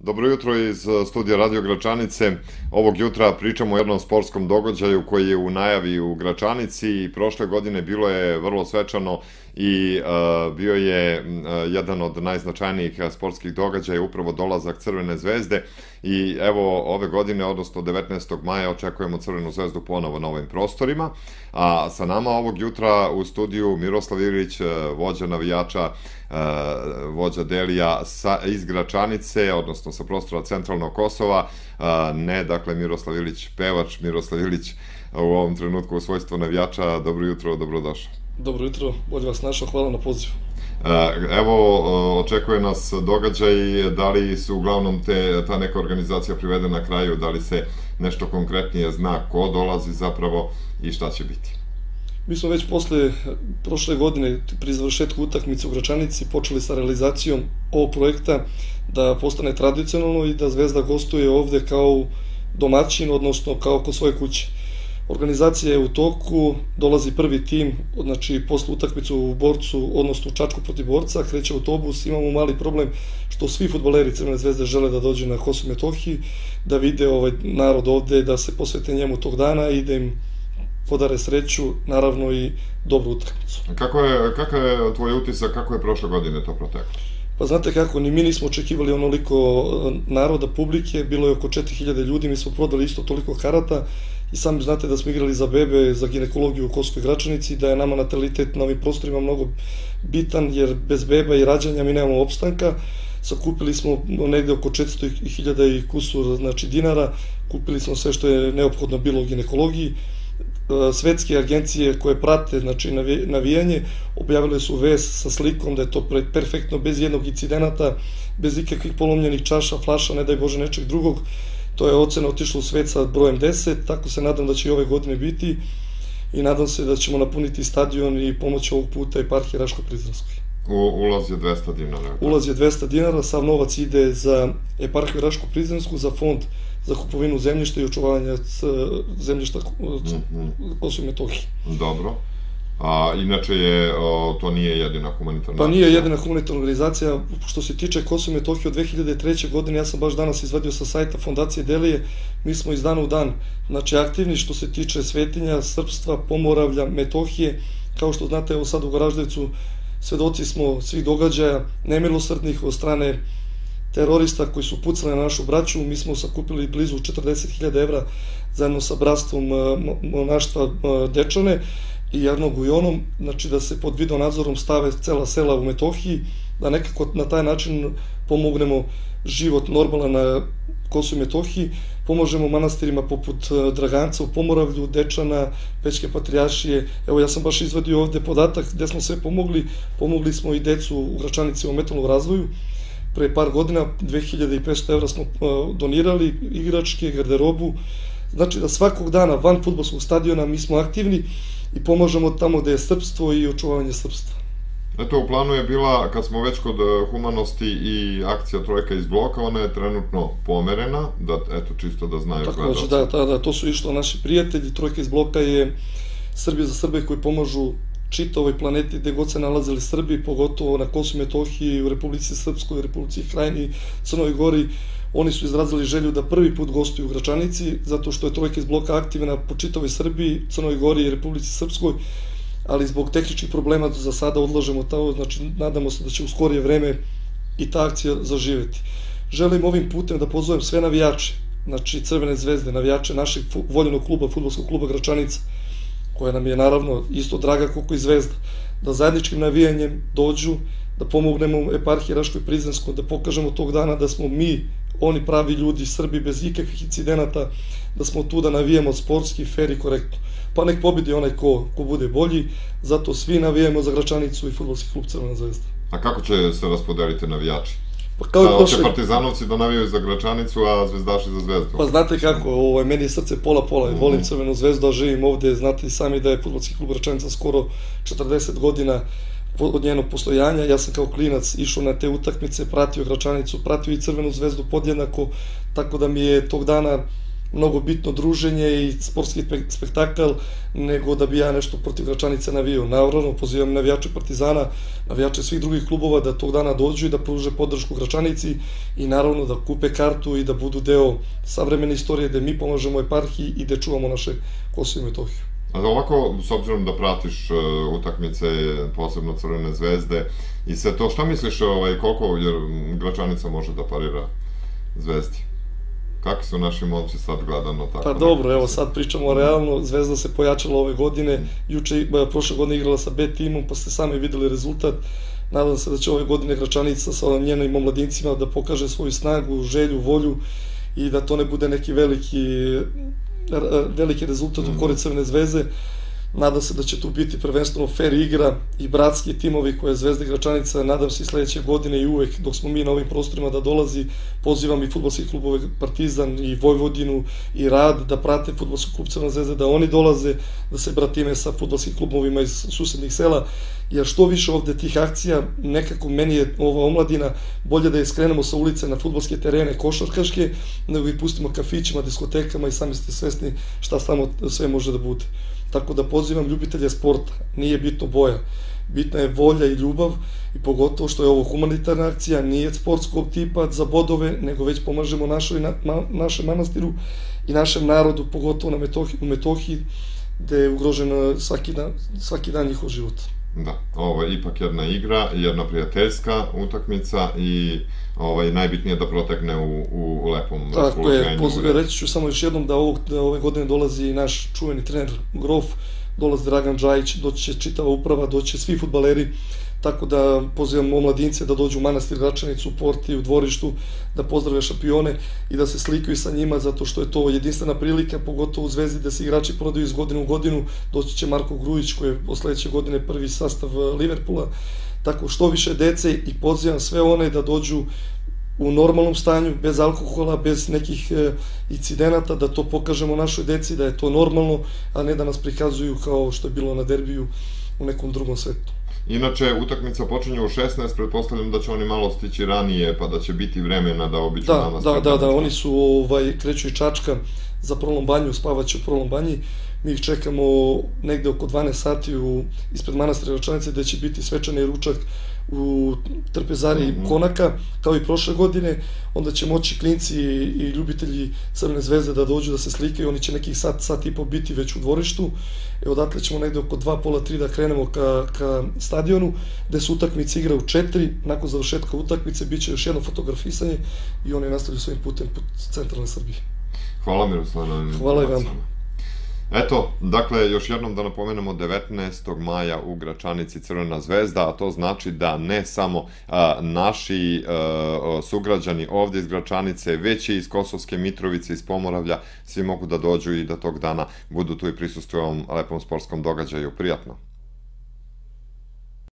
Dobro jutro iz studija Radio Gračanice. Ovog jutra pričamo o jednom sportskom događaju koji je u najavi u Gračanici i prošle godine bilo je vrlo svečano i uh, bio je uh, jedan od najznačajnijih sportskih događaja upravo dolazak Crvene zvezde i evo ove godine, odnosno 19. maja očekujemo Crvenu zvezdu ponovo na ovim prostorima, a sa nama ovog jutra u studiju Miroslav Ilić, vođa navijača vođa Delija sa, iz Gračanice, odnosno sa prostora centralnog Kosova, ne, dakle, Miroslav Ilić, pevač, Miroslav Ilić u ovom trenutku u svojstvu navijača. Dobro jutro, dobrodošao. Dobro jutro, bolje vas našao, hvala na pozivu. Evo, očekuje nas događaj, da li su uglavnom te, ta neka organizacija privedena na kraju, da li se nešto konkretnije zna ko dolazi zapravo i šta će biti? Mi smo već posle prošle godine pri završetku utakmice u Gračanici počeli sa realizacijom ovog projekta da postane tradicionalno i da Zvezda gostuje ovde kao domaćin, odnosno kao kod svoje kuće. Organizacija je u toku, dolazi prvi tim, znači posle utakmicu u Borcu, odnosno u Čačku protiv Borca, kreće autobus, imamo mali problem što svi futboleri Crvene zvezde žele da dođu na Kosovo Metohiji, da vide ovaj narod ovde, da se posvete njemu tog dana i da im podare sreću, naravno i dobru utakmicu. Kako je, kakav je tvoj utisak, kako je prošle godine to proteklo? Pa znate kako, ni mi nismo očekivali onoliko e, naroda, publike, bilo je oko 4000 ljudi, mi smo prodali isto toliko karata i sami znate da smo igrali za bebe, za ginekologiju u Koskoj Gračanici, da je nama natalitet na ovim prostorima mnogo bitan, jer bez beba i rađanja mi nemamo opstanka. Sakupili smo negde oko 400.000 i kusur znači, dinara, kupili smo sve što je neophodno bilo u ginekologiji, svetske agencije koje prate znači, navijanje objavile su vest sa slikom da je to perfektno, bez jednog incidenata, bez ikakvih polomljenih čaša, flaša, ne daj Bože nečeg drugog. To je ocena otišla u svet sa brojem 10, tako se nadam da će i ove godine biti i nadam se da ćemo napuniti stadion i pomoći ovog puta eparhije Raško-Prizranskoj. U, ulaz je 200 dinara. Ulaz je 200 dinara, sav novac ide za eparhiju Raško-Prizransku, za fond za kupovinu zemljišta i očuvanje zemljišta Kosovo i Metohije. Dobro. A inače je, o, to nije jedina humanitarna Pa nije jedina humanitarna organizacija. Što se tiče Kosova i Metohije od 2003. godine, ja sam baš danas izvadio sa sajta Fondacije Delije, mi smo iz dana u dan znači, aktivni što se tiče svetinja, srpstva, pomoravlja, Metohije. Kao što znate, evo sad u Goraždevcu svedoci smo svih događaja nemilosrdnih od strane terorista koji su pucali na našu braću. Mi smo sakupili blizu 40.000 evra zajedno sa bratstvom e, monaštva e, Dečane i Jarnog Gujonom, znači da se pod video nadzorom stave cela sela u Metohiji, da nekako na taj način pomognemo život normalan na Kosovo i Metohiji, pomožemo manastirima poput e, Draganca u Pomoravlju, Dečana, Pećke patrijašije. Evo ja sam baš izvadio ovde podatak gde smo sve pomogli. Pomogli smo i decu u Gračanici u metalnom razvoju pre par godina 2500 evra smo uh, donirali igračke, garderobu, znači da svakog dana van futbolskog stadiona mi smo aktivni i pomažemo tamo gde je srpstvo i očuvanje srpstva. Eto, u planu je bila, kad smo već kod uh, humanosti i akcija Trojka iz bloka, ona je trenutno pomerena, da, eto, čisto da znaju Tako, znači, da, da, da, to su išlo naši prijatelji, Trojka iz bloka je Srbije za Srbe koji pomažu čitavoj planeti gde god se nalazili Srbi, pogotovo na Kosovo Metohiji, u Republici Srpskoj, u Republici Krajini, Crnoj Gori, oni su izrazili želju da prvi put gostuju u Gračanici, zato što je trojka iz bloka aktivna po čitavoj Srbiji, Crnoj Gori i Republici Srpskoj, ali zbog tehničkih problema za sada odlažemo to, znači nadamo se da će u skorije vreme i ta akcija zaživeti. Želim ovim putem da pozovem sve navijače, znači Crvene zvezde, navijače našeg voljenog kluba, futbolskog kluba Gračanica, koja nam je naravno isto draga koliko i zvezda, da zajedničkim navijanjem dođu, da pomognemo eparhiji Raškoj Prizrenskoj, da pokažemo tog dana da smo mi, oni pravi ljudi, Srbi, bez ikakvih incidenata, da smo tu da navijemo sportski, fair i korektno. Pa nek pobedi onaj ko, ko bude bolji, zato svi navijemo za Gračanicu i futbolski klub Crvena zvezda. A kako će se raspodeliti navijači? Pa kao da, prošle... partizanovci da navijaju za Gračanicu, a zvezdaši za zvezdu. Pa znate kako, ovaj, meni je srce pola-pola, mm -hmm. volim Crvenu zvezdu, a živim ovde, znate i sami da je futbolski klub Gračanica skoro 40 godina od njenog postojanja. Ja sam kao klinac išao na te utakmice, pratio Gračanicu, pratio i Crvenu zvezdu podjednako, tako da mi je tog dana mnogo bitno druženje i sportski spektakl nego da bi ja nešto protiv Gračanice navio. Naravno, pozivam navijače Partizana, navijače svih drugih klubova da tog dana dođu i da pruže podršku Gračanici i naravno da kupe kartu i da budu deo savremene istorije gde mi pomažemo eparhiji i gde čuvamo naše Kosovo i Metohiju. A ovako, s obzirom da pratiš uh, utakmice, posebno Crvene zvezde i sve to, šta misliš ovaj, koliko jer Gračanica može da parira Zvezdi? Kakvi su naši momci sad gledano tako? Pa dobro, evo sad pričamo realno, Zvezda se pojačala ove godine, juče, prošle godine igrala sa B timom, pa ste sami videli rezultat. Nadam se da će ove godine Gračanica sa njenim omladincima da pokaže svoju snagu, želju, volju i da to ne bude neki veliki veliki rezultat u kore Crvene zvezde. Nadam se da će tu biti prvenstveno fair igra i bratski timovi koje je Zvezda Gračanica, nadam se i sledeće godine i uvek dok smo mi na ovim prostorima da dolazi, pozivam i futbolski klubove Partizan i Vojvodinu i Rad da prate futbolski klub Crvena zvezda, da oni dolaze, da se bratime sa futbolskim klubovima iz susednih sela, jer što više ovde tih akcija, nekako meni je ova omladina bolje da je skrenemo sa ulice na futbolske terene košarkaške, nego ih pustimo kafićima, diskotekama i sami ste svesni šta samo sve može da bude. Tako da pozivam ljubitelje sporta, nije bitno boja, bitna je volja i ljubav i pogotovo što je ovo humanitarna akcija, nije sportskog tipa za bodove, nego već pomažemo našoj, na, ma, našem manastiru i našem narodu, pogotovo na Metohiji, u Metohiji, gde je ugrožen svaki dan, svaki dan njihov život. Da, ovo je ipak jedna igra, jedna prijateljska utakmica i ovaj, najbitnije da protekne u, u lepom Tako je, pozdrav, reći ću samo još jednom da, ovog, da ove godine dolazi naš čuveni trener Grof, dolazi Dragan Džajić, doći će čitava uprava, doći će svi futbaleri, tako da pozivam omladince da dođu u manastir Gračanicu, u porti, u dvorištu, da pozdrave šampione i da se slikaju sa njima, zato što je to jedinstvena prilika, pogotovo u Zvezdi da se igrači prodaju iz godine u godinu, doći će Marko Grujić koji je od sledeće godine prvi sastav Liverpoola, tako što više dece i pozivam sve one da dođu u normalnom stanju, bez alkohola, bez nekih e, incidenata, da to pokažemo našoj deci, da je to normalno, a ne da nas prikazuju kao što je bilo na derbiju u nekom drugom svetu. Inače, utakmica počinje u 16, pretpostavljam da će oni malo stići ranije, pa da će biti vremena da običu da, danas. Da, da, da, oni su, ovaj, kreću i Čačka za prolom banju, spavaće u prolom banji. Mi ih čekamo negde oko 12 sati u, ispred manastira Ročanice gde će biti svečani ručak u Trpezari mm -hmm. Konaka, kao i prošle godine, onda će moći klinci i ljubitelji Crvene zvezde da dođu da se slikaju, oni će nekih sat, sat i po biti već u dvorištu. E, odatle ćemo negde oko 2, pola, 3 da krenemo ka, ka stadionu, gde se utakmice igra u 4, nakon završetka utakmice bit će još jedno fotografisanje i oni nastavljaju svojim putem put centralne Srbije. Hvala Miroslava. Hvala i vama. Eto, dakle, još jednom da napomenemo 19. maja u Gračanici Crvena zvezda, a to znači da ne samo a, naši a, sugrađani ovde iz Gračanice, već i iz Kosovske Mitrovice, iz Pomoravlja, svi mogu da dođu i da tog dana budu tu i prisustuju ovom lepom sportskom događaju. Prijatno!